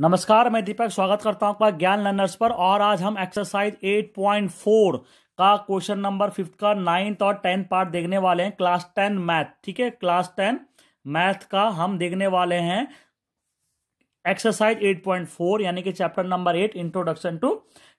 नमस्कार, मैं दीपक स्वागत करता हूँ आपका ज्ञान लर्नर्स पर और आज हम एक्सरसाइज 8.4 का क्वेश्चन नंबर फिफ्थ का नाइन्थ और टेंथ पार्ट देखने वाले हैं क्लास टेन मैथ ठीक है? क्लास टेन मैथ का हम देखने वाले हैं एक्सरसाइज 8.4 यानी कि chapter number eight introduction to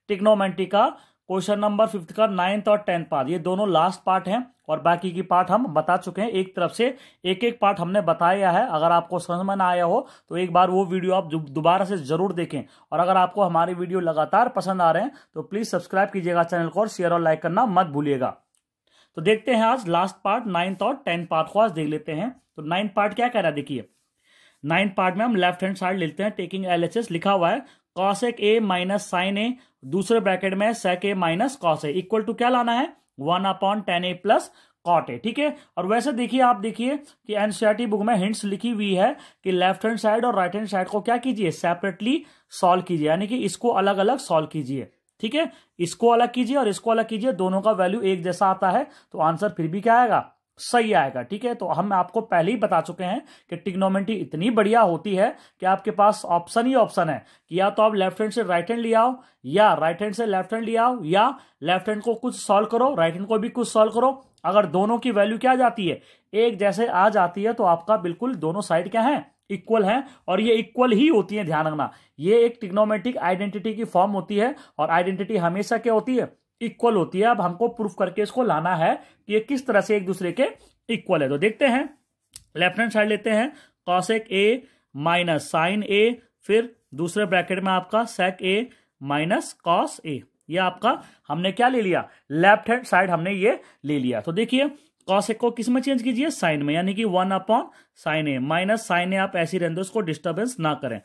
trigonometry का क्वेश्चन नंबर फिफ्थ का नाइन्थ और टेंथ पार्ट ये दोनों लास्ट पार्ट हैं। और बाकी की पार्ट हम बता चुके हैं। एक तरफ़ से एक एक पार्ट हमने बताया है। अगर आपको समझ में ना आया हो तो एक बार वो वीडियो आप दोबारा से ज़रूर देखें। और अगर आपको हमारी वीडियो लगातार पसंद आ रहे हैं तो प्लीज़ सब्सक्राइब कीजिएगा चैनल को और शेयर और लाइक करना मत भूलिएगा। तो देखते हैं आज लास्ट पार्ट, नाइन्थ और टेंथ पार्ट को आज देख लेते हैं। तो नाइन्थ पार्ट क्या कह रहा है? देखिए, नाइन्थ पार्ट में हम लेफ़्ट हैंड साइड लेते हैं। टेकिंग एल लिखा हुआ है cosec A minus sine A, दूसरे ब्रैकेट में sec A minus cos A. Equal to क्या लाना है? One upon tan A plus cot A, ठीक है? और वैसे देखिए, आप देखिए कि एनसीआरटी बुक में हिंट्स लिखी हुई है कि लेफ़्ट हैंड साइड और राइट हैंड साइड को क्या कीजिए? सेपरेटली सॉल्व कीजिए, यानी कि इसको अलग अलग सॉल्व कीजिए, ठीक है? इसको अलग कीजिए और इसको अलग कीजिए, दोनों का वैल्यू एक जैसा आता है तो आंसर फिर भी क्या आएगा? सही आएगा, ठीक है? तो हम आपको पहले ही बता चुके हैं कि टिग्नोमेंट्री इतनी बढ़िया होती है कि आपके पास ऑप्शन ही ऑप्शन है कि या तो आप लेफ़्ट हैंड से राइट हैंड ले आओ, या राइट हैंड से लेफ़्ट हैंड ले आओ, या लेफ़्ट हैंड को कुछ सॉल्व करो, राइट हैंड को भी कुछ सॉल्व करो। अगर दोनों की वैल्यू क्या जाती है? एक जैसे आ जाती है तो आपका बिल्कुल दोनों साइड क्या है? इक्वल है, और ये इक्वल ही होती है, ध्यान रखना। ये एक टिग्नोमेट्रिक आइडेंटिटी की फॉर्म होती है, और आइडेंटिटी हमेशा क्या होती है? इक्वल होती है। अब हमको प्रूफ करके इसको लाना है कि ये किस तरह से एक दूसरे के इक्वल है। तो देखते हैं। लेफ़्ट हैंड साइड लेते हैं। Cosec A minus sine A फिर दूसरे ब्रैकेट में आपका सेक ए माइनस कॉस ए ये आपका हमने क्या ले लिया? लेफ़्ट हैंड साइड हमने ये ले लिया। तो देखिए कॉसेक को किसमें चेंज कीजिए? साइन में, यानी कि one upon sine A minus sine A आप ऐसी रहने दो, इसको डिस्टर्बेंस ना करें।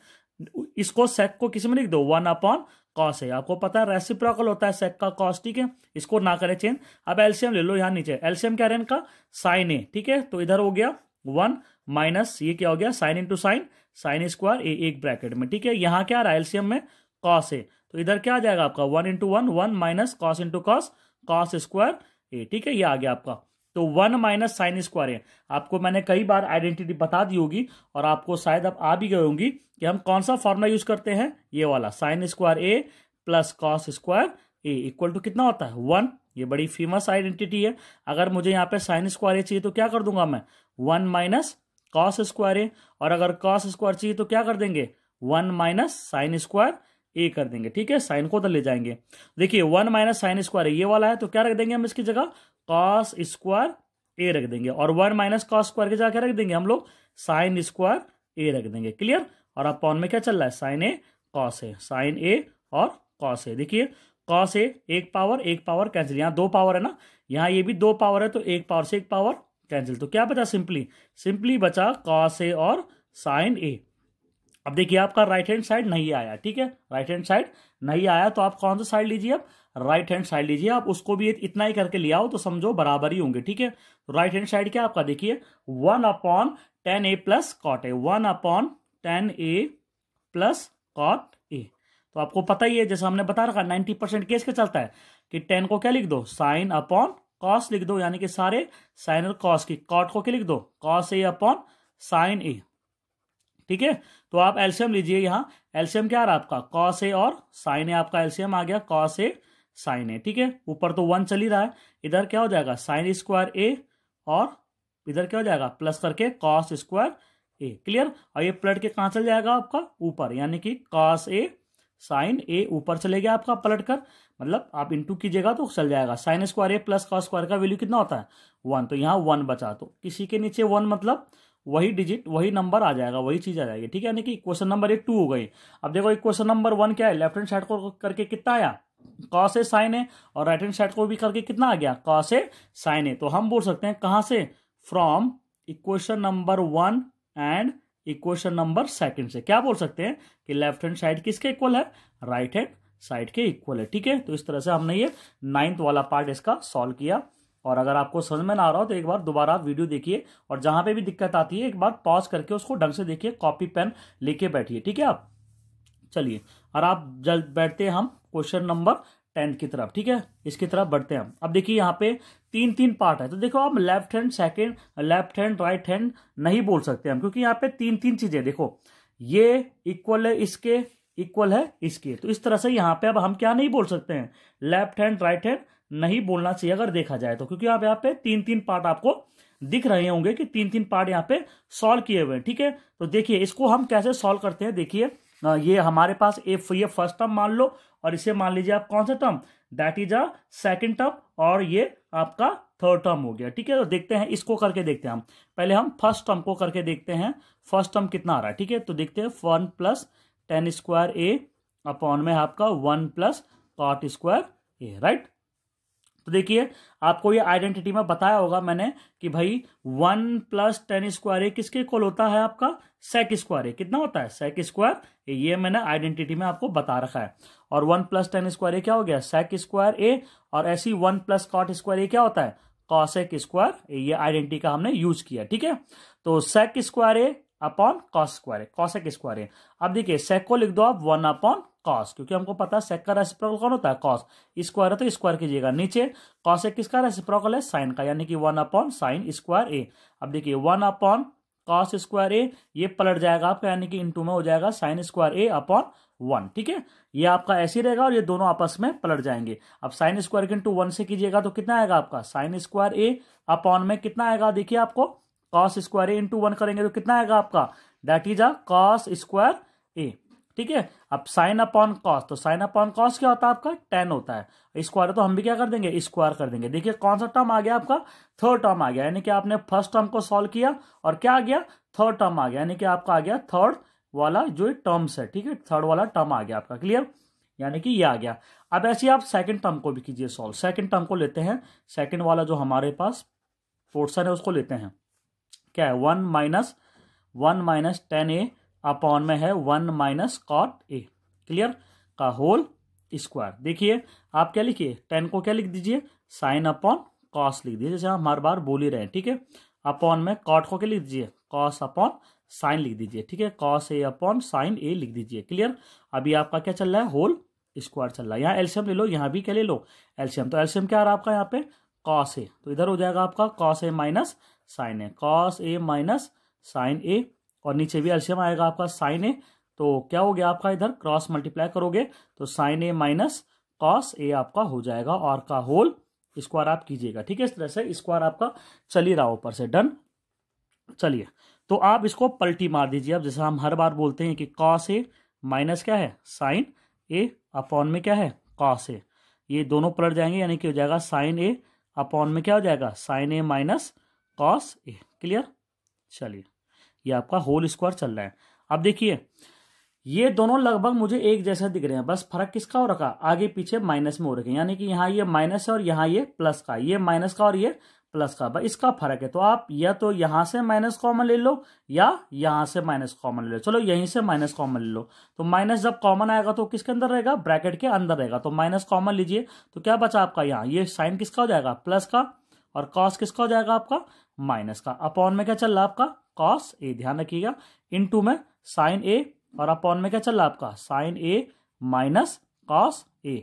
इसको सेक को किसमें लिख दो? वन अपॉन कॉस है। आपको पता है रेसिप्रोकल होता है सेक का कॉस ठीक है? इसको ना करें चेंज अब एल्सियम ले लो यहाँ नीचे। एल्सियम क्या है इनका? साइन ए ठीक है? तो इधर हो गया वन माइनस ये क्या हो गया? Sine into sine sine square A एक ब्रैकेट में, ठीक है? यहाँ क्या रहा एल्सियम में? कॉस है तो इधर क्या आ जाएगा आपका? One into one one minus cos into cos cos square A ठीक है? ये आ गया आपका। तो वन माइनस साइन स्क्वायर है। आपको मैंने कई बार आइडेंटिटी बता दी होगी और आपको शायद अब आ भी गई होंगी कि हम कौन सा फॉर्मूला यूज़ करते हैं। ये वाला, sine square A plus cos square A equal to कितना होता है? वन। ये बड़ी फ़ेमस आइडेंटिटी है। अगर मुझे यहाँ पे साइन स्क्वायर ए चाहिए तो क्या कर दूँगा मैं? One minus cos square A. और अगर कॉस स्क्वायर चाहिए तो क्या कर देंगे? One minus sine square A कर देंगे, ठीक है? साइन को तो ले जाएँगे। देखिए, वन माइनस साइन स्क्वायर ये वाला है तो क्या रख देंगे हम इसकी जगह? कॉस स्क्वायर ए रख देंगे। और वन माइनस कॉस स्क्वायर की जगह क्या रख देंगे हम लोग? साइन स्क्वायर ए रख देंगे। क्लियर? और अब पॉन में क्या चल रहा है? Sine A, cos A. Sine A और कॉस ए। देखिए, कॉस ए, एक पावर एक पावर कैंसिल। यहाँ दो पावर है ना? यहाँ ये भी दो पावर है तो एक पावर से एक पावर कैंसिल। तो क्या बचा सिंपली? सिंपली बचा कॉस ए और साइन ए। अब देखिए आपका राइट हैंड साइड नहीं आया, ठीक है? राइट हैंड साइड नहीं आया तो आप कौन सा साइड लीजिए आप राइट हैंड साइड लीजिए आप, उसको भी इतना ही करके ले आओ तो समझो बराबर ही होंगे, ठीक है? राइट हैंड साइड क्या आपका देखिए one upon tan A plus cot A one upon tan A plus cot A तो आपको पता ही है, जैसे हमने बता रखा नाइन्टी परसेंट केस क्या चलता है? कि टेन को क्या लिख दो? साइन अपॉन कॉस लिख दो, यानी कि सारे साइन और कॉस की। कॉट को क्या लिख दो? Cos A upon sine A ठीक है? तो आप एल्शियम लीजिए यहाँ। एल्शियम क्या है? आपका कॉस ए और साइन ए। आपका एल्शियम आ गया कॉस ए, साइन ए। ठीक है? ऊपर तो वन चल ही रहा है। इधर क्या हो जाएगा? साइन स्क्वायर ए और इधर क्या हो जाएगा? प्लस करके कॉस स्क्वायर ए। क्लियर? और ये प्लट के कहा चल जाएगा आपका? ऊपर। यानी कि कॉस ए, साइन ए ऊपर चले गया आपका पलट कर। मतलब आप इंटू कीजिएगा तो चल जाएगा। Sine square A plus cos square का वैल्यू कितना होता है? वन। तो यहाँ वन बचा। तो किसी के नीचे वन मतलब वही डिजिट वही नंबर आ जाएगा, वही चीज़ आ जाएगी। ठीक है, यानी कि क्वेश्चन नंबर एक टू हो गई। अब देखो क्वेश्चन नंबर वन क्या है? लेफ़्ट हैंड साइड को करके कितना आया? कॉस ए साइन है और राइट हैंड साइड को भी करके कितना आ गया? कॉस से साइन है तो हम बोल सकते हैं कहाँ से? From equation number one and equation number second से। क्या बोल सकते हैं? कि लेफ़्ट हैंड साइड किसके इक्वल है? राइट हैंड साइड के इक्वल है। ठीक है तो इस तरह से हमने ये नाइन्थ वाला पार्ट इसका सॉल्व किया। और अगर आपको समझ में ना आ रहा हो तो एक बार दोबारा आप वीडियो देखिए और जहाँ पे भी दिक्कत आती है, एक बार पॉज करके उसको ढंग से देखिए कॉपी पेन लेके बैठिए, ठीक है आप? चलिए, और आप जल्द बैठते हैं हम क्वेश्चन नंबर टेंथ की तरफ़, ठीक है? इसकी तरफ़ बढ़ते हैं हम। अब देखिए यहाँ पे तीन तीन पार्ट है तो देखो आप left hand second left hand right hand नहीं बोल सकते हम, क्योंकि यहाँ पे तीन तीन चीज़ें देखो। ये इक्वल है इसके इक्वल है इसके तो इस तरह से यहाँ पे अब हम क्या नहीं बोल सकते हैं? लेफ़्ट हैंड राइट हैंड नहीं बोलना चाहिए अगर देखा जाए तो क्योंकि आप यहाँ पे तीन तीन पार्ट आपको दिख रहे होंगे कि तीन तीन पार्ट यहाँ पे सॉल्व किए हुए हैं, ठीक है? तो देखिए, इसको हम कैसे सॉल्व करते हैं? देखिए ये हमारे पास ए ये फ़र्स्ट टर्म मान लो, और इसे मान लीजिए आप कौन सा term that is a second term और ये आपका थर्ड टर्म हो गया, ठीक है? तो देखते हैं, इसको करके देखते हैं हम। पहले हम फ़र्स्ट टर्म को करके देखते हैं। फ़र्स्ट टर्म कितना आ रहा है, ठीक है? तो देखते हैं one plus tan square A upon में आपका one plus cot square A right तो देखिए, आपको ये आइडेंटिटी में बताया होगा मैंने कि भाई one plus tan square A किसके इक्वल होता है आपका? सेक स्क्वायर ए कितना होता है? सेक स्क्वायर ये मैंने आइडेंटिटी में आपको बता रखा है। और one plus tan square A क्या हो गया? सेक स्क्वायर ए और ऐसी one plus cot square A क्या होता है? कॉसेक स्क्वायर ये आइडेंटिटी का हमने यूज़ किया, ठीक है? तो sec square A upon cos square cosec square है अब देखिए सेक को लिख दो आप, वन अपॉन कॉस क्योंकि हमको पता है सेक का रेसिप्रोकल कौन होता है? कॉस स्क्वायर है तो स्क्वायर कीजिएगा। नीचे कॉसेक किसका रेसिप्रोकल है? साइन का, यानी कि one upon sine square A अब देखिए one upon cos square A ये पलट जाएगा आपका, यानी कि इंटू में हो जाएगा sine square A upon one ठीक है? ये आपका ऐसे रहेगा और ये दोनों आपस में पलट जाएँगे। अब साइन स्क्वायर के इंटू वन से कीजिएगा तो कितना आएगा आपका? साइन स्क्वायर ए अपॉन में कितना आएगा? देखिए आपको cos square A into one करेंगे तो कितना आएगा आपका? That is a cos square A ठीक है? अब साइन अपॉन कॉस तो साइन अपॉन कॉस क्या होता है आपका? टेन होता है। स्क्वायर तो हम भी क्या कर देंगे? स्क्वायर कर देंगे। देखिए, कौन सा टर्म आ गया आपका? थर्ड टर्म आ गया। यानी कि आपने फ़र्स्ट टर्म को सॉल्व किया और क्या आ गया? थर्ड टर्म आ गया। यानी कि आपका आ गया थर्ड वाला जो टर्म्स है, ठीक है? थर्ड वाला टर्म आ गया आपका। क्लियर यानी कि ये आ गया। अब ऐसे आप सेकंड टर्म को भी कीजिए सॉल्व सेकंड टर्म को लेते हैं। सेकंड वाला जो हमारे पास पोर्सन है, उसको लेते हैं। क्या है? One minus one minus tan A upon में है one minus cot A. Clear? का होल स्क्वायर। देखिए, आप क्या लिखिए? टेन को क्या लिख दीजिए? साइन अपॉन कॉस लिख दीजिए। जैसे हम हर बार बोल ही रहे हैं, ठीक है? अपॉन में कॉट को क्या लिख दीजिए? कॉस अपॉन साइन लिख दीजिए, ठीक है? Cos A upon sine A लिख दीजिए। क्लियर? अभी आपका क्या चल रहा है? होल स्क्वायर चल रहा है। यहाँ एल्शियम ले लो, यहाँ भी क्या ले लो? एल्शियम। तो एल्शियम क्या आ रहा है आपका यहाँ पे? Cos A. तो इधर हो जाएगा आपका cos A minus sine A. Cos A minus sine A और नीचे भी एल्शियम आएगा आपका साइन ए तो क्या हो गया आपका इधर? क्रॉस मल्टीप्लाई करोगे तो sine A minus cos A आपका हो जाएगा और का होल स्क्वायर आप कीजिएगा, ठीक है? इस तरह से स्क्वायर आपका चल ही रहा ऊपर से, डन? चलिए तो आप इसको पलटी मार दीजिए। अब जैसे हम हर बार बोलते हैं कि कॉस ए माइनस क्या है? साइन ए अपॉन में क्या है? Cos A. ये दोनों पलट जाएँगे, यानी कि हो जाएगा साइन ए अपॉन में क्या हो जाएगा? Sine A minus cos A. Clear? चलिए। ये आपका होल स्क्वायर चल रहा है। अब देखिए, ये दोनों लगभग मुझे एक जैसा दिख रहे हैं। बस फ़र्क किसका हो रखा? आगे पीछे माइनस में हो रखे यानी कि यहाँ ये माइनस है और यहाँ ये प्लस का। ये माइनस का और ये प्लस का। बस इसका फ़र्क है। तो आप या तो यहाँ से माइनस कॉमन ले लो या यहाँ से माइनस कॉमन ले लो। चलो यहीं से माइनस कॉमन ले लो। तो माइनस जब कॉमन आएगा तो किसके अंदर रहेगा? ब्रैकेट के अंदर रहेगा। तो माइनस कॉमन लीजिए। तो क्या बचा आपका यहाँ? ये साइन किसका हो जाएगा? प्लस का। और कॉस किसका हो जाएगा आपका? माइनस का। अपॉन में क्या चल रहा है आपका? कॉस ए ध्यान रखिएगा इन टू में साइन ए और अपॉन में क्या चल रहा है आपका? Sine A minus cos A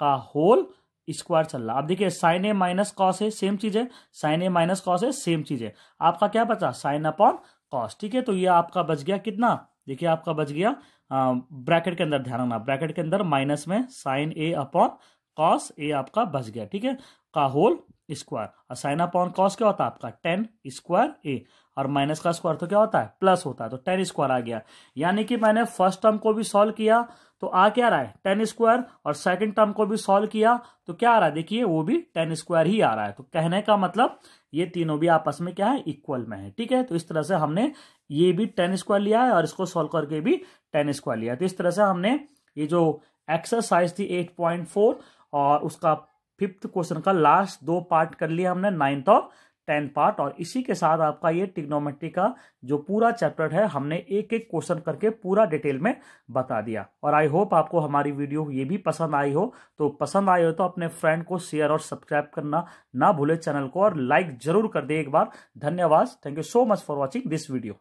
का होल स्क्वायर चल रहा अब देखिए साइन ए माइनस कॉस है सेम चीज़ है। साइन ए माइनस कॉस है सेम चीज़ है। आपका क्या बचा? साइन अपॉन कॉस ठीक है? तो ये आपका बच गया कितना? देखिए, आपका बच गया ब्रैकेट के अंदर, ध्यान रखना ब्रैकेट के अंदर माइनस में sine A upon cos A आपका बच गया, ठीक है? का होल स्क्वायर। और साइन अपॉन कॉस क्या होता है? आपका टेन स्क्वायर ए और माइनस का स्क्वायर तो क्या होता है? प्लस होता है। तो टेन स्क्वायर आ गया। यानी कि मैंने फ़र्स्ट टर्म को भी सॉल्व किया तो आ क्या रहा है? टेन स्क्वायर और सेकंड टर्म को भी सॉल्व किया तो क्या आ रहा है? देखिए, वो भी टेन स्क्वायर ही आ रहा है। तो कहने का मतलब ये तीनों भी आपस में क्या है? इक्वल में है। ठीक है? तो इस तरह से हमने ये भी टेन स्क्वायर लिया है, और इसको सॉल्व करके भी टेन स्क्वायर लिया तो इस तरह से हमने ये जो एक्सरसाइज थी एट और उसका फिफ्थ क्वेश्चन का लास्ट दो पार्ट कर लिया हमने नाइन्थ और टेन पार्ट और इसी के साथ आपका ये टिग्नोमेट्री का जो पूरा चैप्टर है, हमने एक एक क्वेश्चन करके पूरा डिटेल में बता दिया। और आई होप आपको हमारी वीडियो ये भी पसंद आई हो। तो पसंद आई हो तो अपने फ्रेंड को शेयर और सब्सक्राइब करना ना भूले चैनल को, और लाइक ज़रूर कर दे एक बार। धन्यवाद। Thank you so much for watching this video